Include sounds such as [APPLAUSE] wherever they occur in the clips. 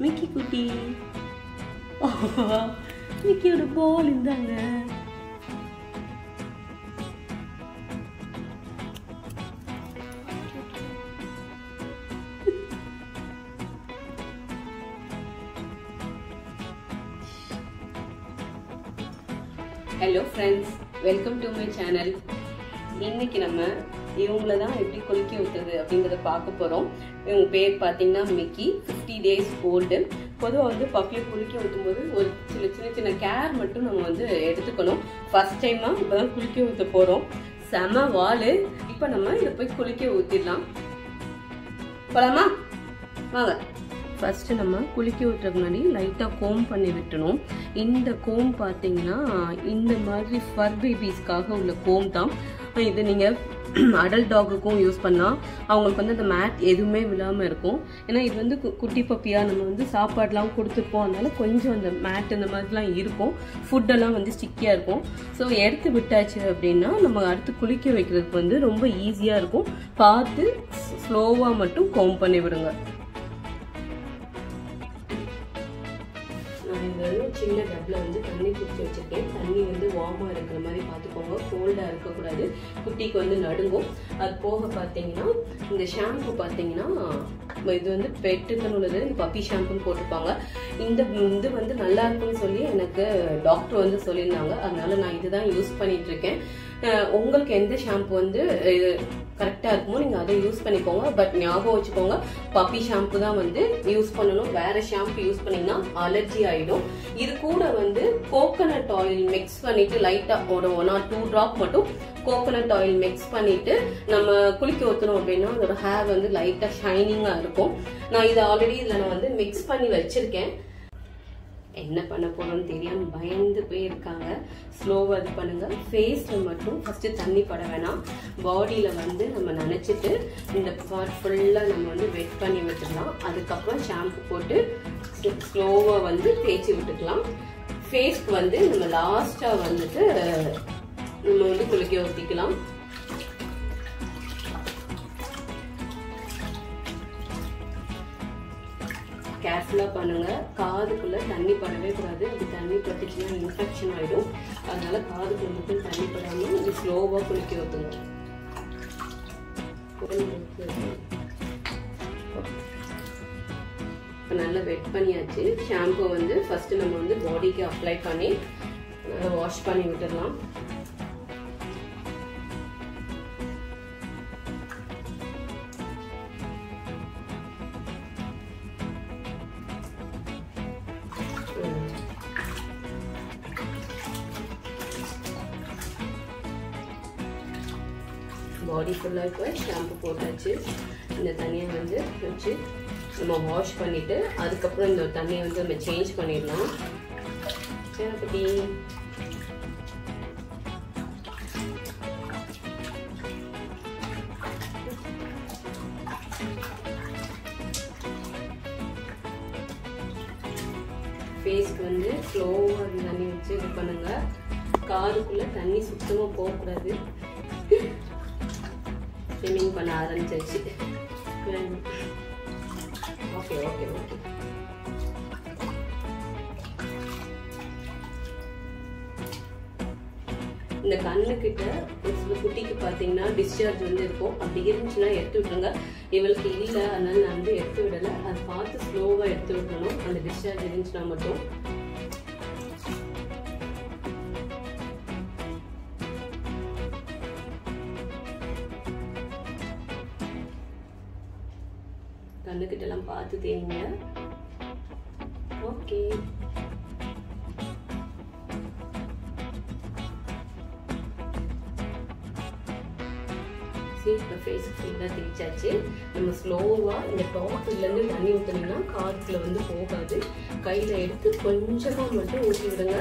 Mickey குட்டி. மிக்கியோட பால் இருந்தாங்க hello friends welcome to my channel இன்னைக்கு நம்ம இவங்கள தான் எப்படி குளிக்க விட்டது அப்படிங்கிறத பார்க்க போகிறோம் இவங்க பேர் பார்த்தீங்கன்னா மிக்கி. ஃபிஃப்டி டேஸ் ஓல்டு பொதுவாக வந்து பப்பியை குளிக்க ஊற்றும் போது ஒரு சில சின்ன சின்ன கேர் மட்டும் நம்ம வந்து எடுத்துக்கணும். ஃபர்ஸ்ட் டைமாக இப்போ தான் குளிக்க ஊற்ற போகிறோம் செம வாலு. இப்போ நம்ம இதை போய் குளிக்க ஊற்றிடலாம் போலாமா? வாங்க. ஃபஸ்ட்டு நம்ம குளிக்க ஊற்றுறதுக்கு முன்னாடி லைட்டாக கோம் பண்ணி விட்டணும். இந்த கோம் பார்த்தீங்கன்னா இந்த மாதிரி ஃபர் பேபிஸ்க்காக உள்ள கோம் தான். இது நீங்கள் அடல்ட் டாகுக்கும் யூஸ் பண்ணால் அவங்களுக்கு வந்து அந்த மேட் எதுவுமே விழாமல் இருக்கும். ஏன்னா இது வந்து கு- குட்டி பப்பியாக நம்ம வந்து சாப்பாடுலாம் கொடுத்துருப்போம் அதனால கொஞ்சம் அந்த மேட் இந்த மாதிரிலாம் இருக்கும். ஃபுட்டெல்லாம் வந்து ஸ்டிக்கியாக இருக்கும். ஸோ எடுத்து விட்டாச்சு அப்படின்னா நம்ம அடுத்து குளிக்க வைக்கிறதுக்கு வந்து ரொம்ப ஈஸியாக இருக்கும். பார்த்து ஸ்லோவாக மட்டும் கோம் பண்ணி விடுங்க. சின்ன டப்பில் வந்து தண்ணி குடிச்சு வச்சுருக்கேன். தண்ணி வந்து வார்மாக இருக்கிற மாதிரி பார்த்துக்கோங்க. கோல்டாக இருக்கக்கூடாது. குட்டிக்கு வந்து நடுங்கும். அது போக பார்த்தீங்கன்னா இந்த ஷாம்பு பார்த்தீங்கன்னா இது வந்து பெட்டுக்குன்னு உள்ளது. பப்பி ஷாம்புன்னு போட்டிருப்பாங்க. இந்த இது வந்து நல்லா இருக்குன்னு சொல்லி எனக்கு டாக்டர் வந்து சொல்லியிருந்தாங்க. அதனால நான் இதுதான் யூஸ் பண்ணிட்டு இருக்கேன். உங்களுக்கு எந்த ஷாம்பு வந்து கரெக்டாக இருக்குமோ நீங்கள் அதை யூஸ் பண்ணிக்கோங்க. பட் ஞாபகம் வச்சுக்கோங்க பப்பி ஷாம்பு தான் வந்து யூஸ் பண்ணணும். வேற ஷாம்பு யூஸ் பண்ணிங்கன்னா அலர்ஜி ஆயிடும். இது கூட வந்து கோகோனட் ஆயில் மிக்ஸ் பண்ணிட்டு லைட்டாக ஒரு ஒன் ஆர் டூ ட்ராப் மட்டும் கோகோனட் ஆயில் மிக்ஸ் பண்ணிட்டு நம்ம குளிக்க ஊற்றணும் அப்படின்னா அதோட ஹேர் வந்து லைட்டாக ஷைனிங்காக இருக்கும். நான் இதை ஆல்ரெடி இதில் நான் வந்து மிக்ஸ் பண்ணி வச்சிருக்கேன். என்ன பண்ண போறோம்னு தெரியாம பயந்து போயிருக்காங்க. ஸ்லோவாக ஸ்லோவா இது பண்ணுங்க. ஃபேஸ்ல மட்டும் ஃபர்ஸ்ட் தண்ணி பட வேணாம். பாடியில வந்து நம்ம நினச்சிட்டு இந்த பார்ட் ஃபுல்லா நம்ம வந்து வெட் பண்ணி விட்டுடலாம். அதுக்கப்புறம் ஷாம்பு போட்டு ஸ்லோவா வந்து தேய்ச்சி விட்டுக்கலாம். ஃபேஸ்க்கு வந்து நம்ம லாஸ்டா வந்துட்டு நம்ம வந்து குளிக்க ஊற்றிக்கலாம் கேர்ஃபுல்லாக பண்ணுங்கள் காதுக்குள்ளே தண்ணி படவே கூடாது. அப்படி தண்ணி பட்டுச்சுன்னா இன்ஃபெக்ஷன் ஆகிடும் அதனால காதுக்குள்ளே மட்டும் தண்ணி படாமல் இது ஸ்லோவாக குளிக்க வைக்கணும். இப்போ நல்லா வெட் பண்ணியாச்சு. ஷாம்பு வந்து ஃபஸ்ட்டு நம்ம வந்து பாடிக்கு அப்ளை பண்ணி வாஷ் பண்ணி விட்டுடலாம். பாடி ஃபுல்லாக இப்போ ஷாம்பு போட்டாச்சு. இந்த தண்ணியை வந்து வச்சு நம்ம வாஷ் பண்ணிவிட்டு அதுக்கப்புறம் இந்த தண்ணியை வந்து நம்ம சேஞ்ச் பண்ணிடலாம். சேனப்பட்டி ஃபேஸ்க்கு வந்து ஸ்லோவாக அந்த தண்ணி வச்சு இது பண்ணுங்கள் காருக்குள்ளே தண்ணி சுத்தமாக போகக்கூடாது. ஸ்விம்மிங் பண்ண ஆரம்பிச்சிருச்சு ஓகே ஓகே ஓகே இந்த கண்ணுக்கிட்ட ஒரு சில குட்டிக்கு பார்த்தீங்கன்னா டிஸ்சார்ஜ் வந்து இருக்கும். அப்படி இருந்துச்சுன்னா எடுத்து விட்டுருங்க. இவளுக்கு இல்லை அதனால நான் வந்து எடுத்து விடலை. அதை பார்த்து ஸ்லோவாக எடுத்து விட்டுறணும். அந்த டிஸ்சார்ஜ் இருந்துச்சுன்னா மட்டும். பார்த்து தேங்க ஓகே இப்போ ஃபேஸ் ஃபுல்லாக தேய்ச்சாச்சு நம்ம ஸ்லோவாக இந்த டாப்லேருந்து தண்ணி ஊற்றினீங்கன்னா காற்றுல வந்து போகாது. கையில் எடுத்து கொஞ்சமாக மட்டும் ஊற்றி விடுங்க.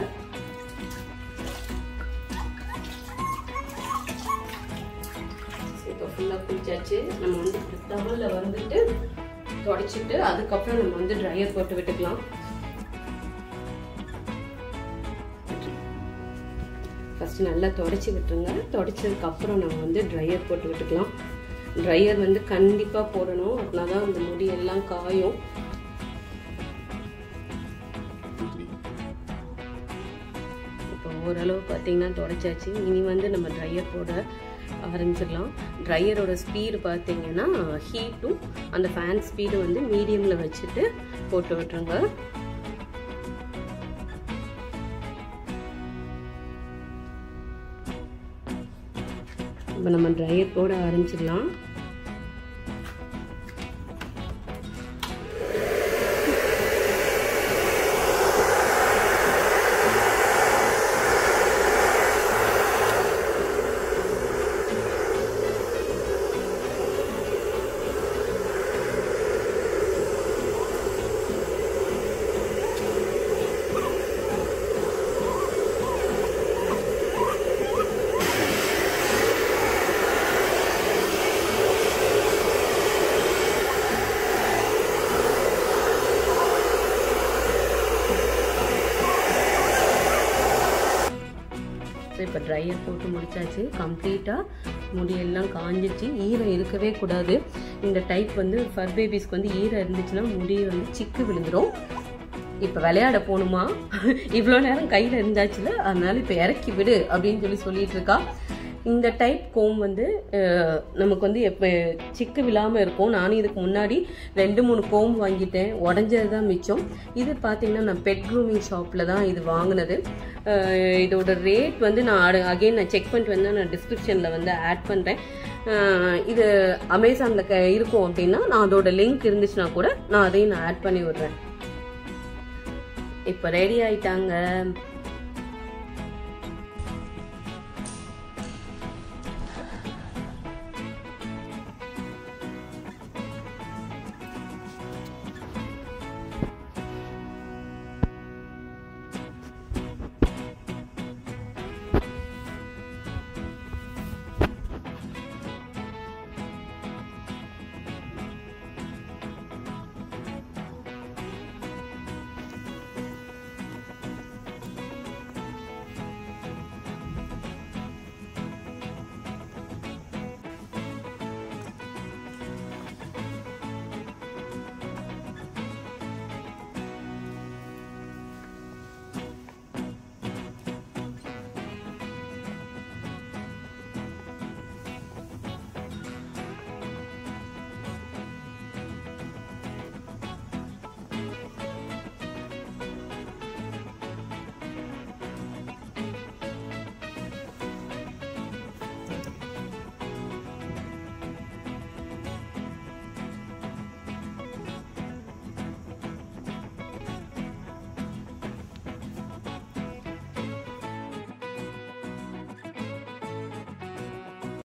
இப்போ ஃபுல்லாக குளிச்சாச்சு. நம்ம வந்து டவலில் வந்துட்டு தொடச்சிட்டு அதுக்கப்புறம் நம்ம வந்து ட்ரையர் போட்டு விட்டுக்கலாம். ஃபஸ்ட்டு நல்லா தொடச்சி விட்டுருங்க. தொடச்சதுக்கப்புறம் நம்ம வந்து ட்ரையர் போட்டு விட்டுக்கலாம். ட்ரையர் வந்து கண்டிப்பாக போடணும். அப்படின்னா தான் அந்த முடி எல்லாம் காயும். இப்போ ஓரளவு பார்த்தீங்கன்னா தொடச்சாச்சு. இனி வந்து நம்ம ட்ரையர் போட ஆரம்பிச்சிடலாம். ட்ரையரோட ஸ்பீடு பார்த்தீங்கன்னா ஹீட்டும் அந்த ஃபேன் ஸ்பீடு வந்து மீடியமில் வச்சுட்டு போட்டு விட்டுருங்க. இப்போ நம்ம ட்ரையர் போட ஆரம்பிச்சிடலாம். ஸோ இப்போ ட்ரையர் போட்டு முடிச்சாச்சு. கம்ப்ளீட்டாக முடியெல்லாம் காஞ்சிச்சு ஈரம் இருக்கவே கூடாது. இந்த டைப் வந்து ஃபர் பேபிஸ்க்கு வந்து ஈரம் இருந்துச்சுன்னா முடி வந்து சிக்கு விழுந்துடும் இப்போ விளையாட போகணுமா [LAUGHS] இவ்வளோ நேரம் கையில் இருந்தாச்சுல அதனால இப்போ இறக்கி விடு அப்படின்னு சொல்லி சொல்லிட்டு இருக்கா. இந்த டைப் கோம் வந்து நமக்கு வந்து எப்போ சிக்கு விழாமல் இருக்கும். நானும் இதுக்கு முன்னாடி ரெண்டு மூணு கோம் வாங்கிட்டேன். உடஞ்சது தான் மிச்சம். இது பார்த்தீங்கன்னா நான் பெட் க்ரூமிங் ஷாப்பில் தான் இது வாங்கினது. இதோட ரேட் வந்து நான் அகைன் நான் செக் பண்ணிட்டு வந்து நான் டிஸ்கிரிப்ஷனில் வந்து ஆட் பண்ணுறேன் இது அமேசானில் க இருக்கும் அப்படின்னா நான் அதோட லிங்க் இருந்துச்சுன்னா கூட நான் அதையும் நான் ஆட் பண்ணி விடுறேன். இப்போ ரெடி ஆயிட்டாங்க.